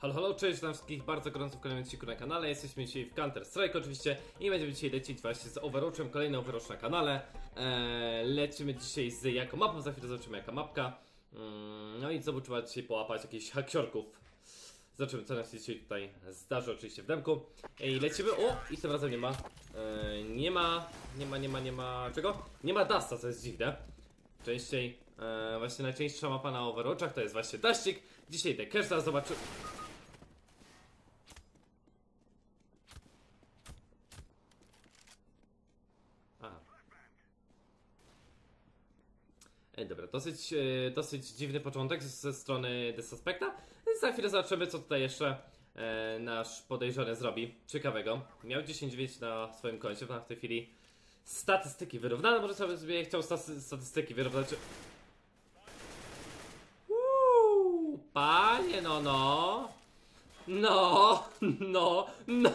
Halo, halo, cześć, witam wszystkich bardzo gorąco w kolejnym odcinku na kanale. Jesteśmy dzisiaj w Counter Strike oczywiście i będziemy dzisiaj lecieć właśnie z Overwatchem, kolejny Overwatch na kanale. Eee, lecimy dzisiaj z jaką mapą, za chwilę zobaczymy jaka mapka. Mm, no i znowu trzeba dzisiaj połapać jakichś haksiorków. Zobaczymy co nam się dzisiaj tutaj zdarzy oczywiście w demku. I lecimy, o i tym razem nie ma, eee, nie ma, nie ma, nie ma, nie ma, czego? Nie ma Dasta, co jest dziwne. Częściej, e, właśnie najczęstsza mapa na Overwatchach to jest właśnie Daścik. Dzisiaj te Kersa zobaczy... dobra, dosyć, e, dosyć dziwny początek ze, strony The Suspecta. Za chwilę zobaczymy, co tutaj jeszcze e, nasz podejrzany zrobi. Ciekawego. Miał 10 na swoim koncie, w tej chwili statystyki wyrównane. Może sobie, chciał statystyki wyrównać. Uuu, panie, no, no. No, no, no.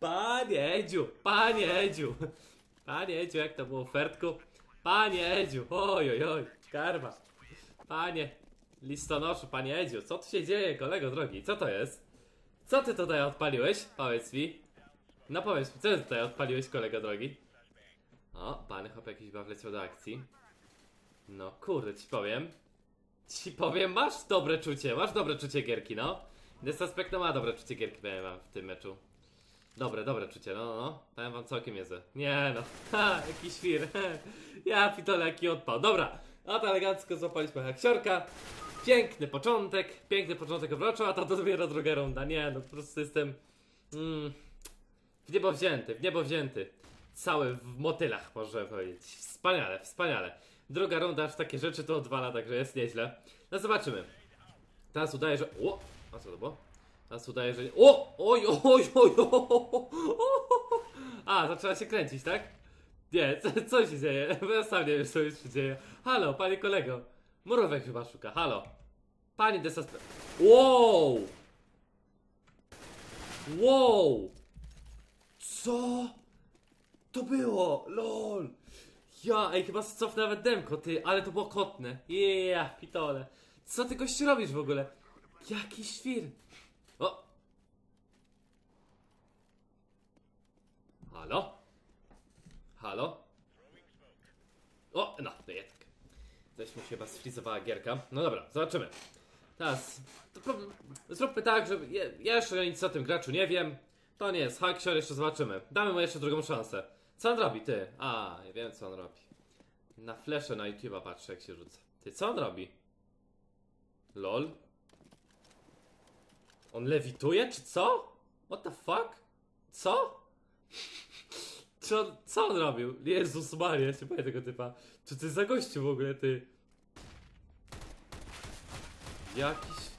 Panie Edziu, panie Edziu. Panie Edziu, jak to było w Fertku? Panie Edziu, oj, oj, oj, karma. Panie listonoszu, panie Edziu, co tu się dzieje, kolego drogi? Co to jest? Co ty tutaj odpaliłeś? Powiedz mi. No powiedz mi, co ty tutaj odpaliłeś, kolego drogi? O, pan chłop jakiś chyba wleciał do akcji. No kurde, ci powiem. Ci powiem, masz dobre czucie, masz dobre czucie gierki, no. Dysaspekt ma dobre czucie gierki, powiem wam w tym meczu. Dobre, dobre czucie, no, no, no. Powiem wam całkiem niezłe. Nie no, ha, jaki świr. Ja pitole jaki odpał. Dobra, a to elegancko złapaliśmy haksiorka. Piękny początek, piękny początek obroczu, a to dopiero druga runda. Nie no, po prostu jestem... Mm, w niebo wzięty, w niebo wzięty. Cały w motylach, można powiedzieć. Wspaniale, wspaniale. Druga runda, aż takie rzeczy to odwala, także jest nieźle. No zobaczymy. Teraz udaje, że... O! A co to było? Teraz udaje, że... O! Oj, oj, oj, oj. A, zaczęła się kręcić, tak? Nie, co, co się dzieje? Bo ja sam nie wiem, co się dzieje. Halo, panie kolego. Murowek chyba szuka, halo. Pani desastre... Wow! Wow! Co? To było, lol. Ja, ej, chyba cofnę nawet demko, ty, ale to było kotne. Yeah, pitole. Co ty gościu robisz w ogóle? Jaki świr. O! Halo? Halo? O, no, jednak. Coś mi się chyba sfrizowała gierka. No dobra, zobaczymy. Teraz, zróbmy tak, że ja jeszcze nic o tym graczu nie wiem. To nie jest haksior, jeszcze zobaczymy. Damy mu jeszcze drugą szansę. Co on robi, ty? A, ja wiem co on robi. Na flesze na YouTube'a patrzę jak się rzuca. Ty, co on robi? LOL? On lewituje, czy co? What the fuck? Co? Co, co on robił? Jezus Maria, się boję tego typa. Co ty za gościu w ogóle, ty? Jakiś...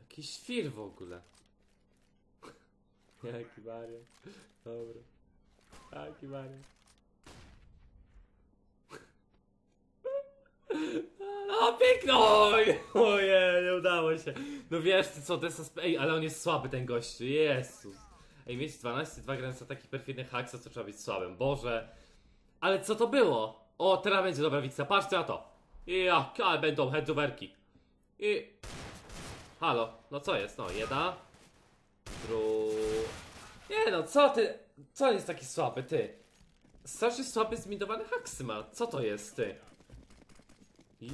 Jakiś świr w ogóle. Jaki wariat. Dobra. Jaki wariat. O, piękno! Oj, Ojej, udało się. No wiesz ty co, to jest... Ej, ale on jest słaby ten gościu, Jezus. Ej, mieć 12, 2 grając taki perfidny hack, co trzeba być słabym, Boże. Ale co to było? O, teraz będzie dobra wiksa, patrzcie na to. Ja, ale będą headoverki. I... Halo, no co jest? No, jedna. Dru... Nie no, co ty? Co jest taki słaby, ty? Strasznie słaby zmidowany haksy ma. Co to jest, ty?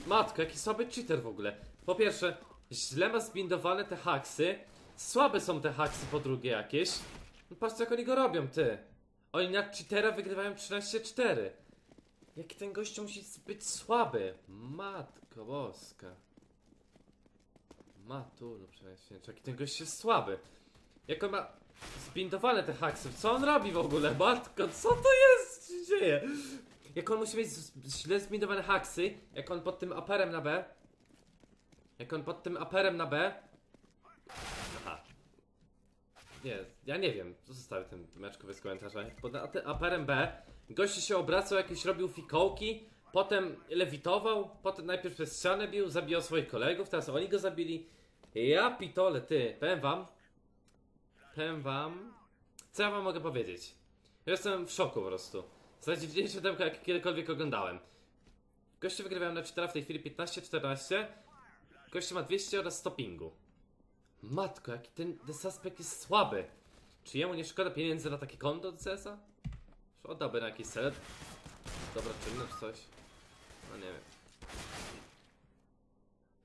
Matko, jaki słaby cheater w ogóle. Po pierwsze, źle ma zbindowane te haksy. Słabe są te haksy po drugie jakieś. No patrzcie jak oni go robią, ty. Oni na cheatera wygrywają 13-4. Jaki ten gościu musi być słaby. Matko boska. Matulu przynajmniej. Jaki ten gość jest słaby. Jak on ma zbindowane te haksy. Co on robi w ogóle? Matko, co to jest? Co się dzieje? Jak on musi mieć źle zbindowane haksy, jak on pod tym aperem na B. Jak on pod tym aperem na B. Aha. Nie, ja nie wiem. Zostawię ten meczku bez komentarza. Pod aperem B. Gościu się obracał, jakieś robił fikołki. Potem lewitował. Potem najpierw przez ścianę bił, zabijał swoich kolegów. Teraz oni go zabili. Ja pitole, ty. Powiem wam. Powiem wam. Co ja wam mogę powiedzieć? Jestem w szoku po prostu. Z najdziwniejsze demko, jak kiedykolwiek oglądałem. Goście wygrywają na 4 w tej chwili 15-14. Gość ma 200 oraz stopingu. Matko, jaki ten, ten suspekt jest słaby. Czy jemu nie szkoda pieniędzy na takie konto do CS-a? Czy oddałby na jakiś cel? Dobra czynność, coś? No nie wiem.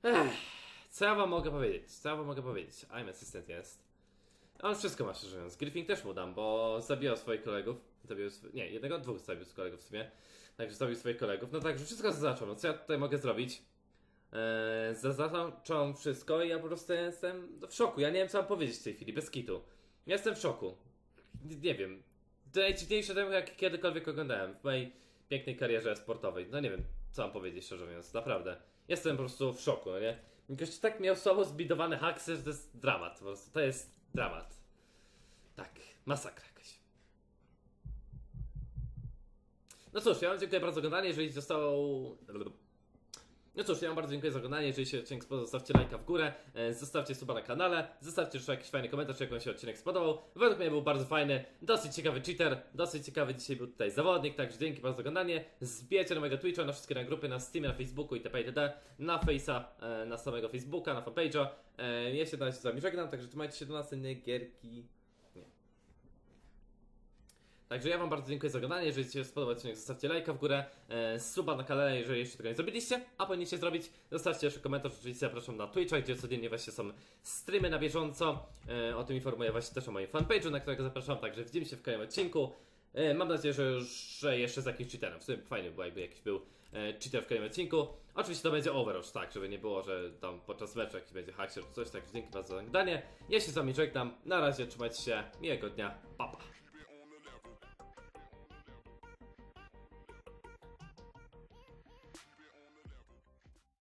Ech, co ja wam mogę powiedzieć? Co ja wam mogę powiedzieć? I'm assistant jest. On wszystko ma szczerze mówiąc. Griffin też mu dam, bo zabijał swoich kolegów. Zabił nie, jednego, dwóch zabił z kolegów w sumie. Także zabił swoich kolegów. No także wszystko zaznaczam. No co ja tutaj mogę zrobić? Eee, zaznaczam wszystko i ja po prostu jestem w szoku. Ja nie wiem co mam powiedzieć w tej chwili, bez kitu. Jestem w szoku. Nie, nie wiem. To najdziwniejsze demo, jak kiedykolwiek oglądałem w mojej pięknej karierze sportowej. No nie wiem, co mam powiedzieć szczerze mówiąc, naprawdę. Jestem po prostu w szoku, no nie? Gość tak miał słabo zbidowane haksy, że to jest dramat, po prostu. To jest dramat. Tak, masakra jakaś. No cóż, ja wam dziękuję bardzo za oglądanie, jeżeli zostało... No cóż, ja wam bardzo dziękuję za oglądanie, jeżeli się odcinek spodobał, zostawcie lajka w górę, e, zostawcie suba na kanale, zostawcie jeszcze jakiś fajny komentarz, jak wam się odcinek spodobał. Według mnie był bardzo fajny, dosyć ciekawy cheater, dosyć ciekawy dzisiaj był tutaj zawodnik, także dzięki bardzo za oglądanie. Zbijecie na mojego Twitcha, na wszystkie na grupy, na Steamie, na Facebooku itp. itd. Na Face'a, e, na samego Facebooka, na fanpage'a. E, ja się na razie z wami żegnam, także trzymajcie się do następnej gierki. Także ja wam bardzo dziękuję za oglądanie, jeżeli się spodobał odcinek, zostawcie lajka w górę, e, suba na kanale, jeżeli jeszcze tego nie zrobiliście, a powinniście zrobić, zostawcie jeszcze komentarz, oczywiście zapraszam na Twitcha, gdzie codziennie właśnie są streamy na bieżąco, e, o tym informuję właśnie też o moim fanpage'u, na którego zapraszam, także widzimy się w kolejnym odcinku, e, mam nadzieję, że, już, że jeszcze z jakimś cheaterem, w sumie fajnie by jakby jakiś był e, cheater w kolejnym odcinku, oczywiście to będzie Overwatch, tak, żeby nie było, że tam podczas meczu jakiś będzie hacker czy coś, także dzięki bardzo za oglądanie, ja się z wami żegnam, na razie, trzymajcie się, miłego dnia, pa pa.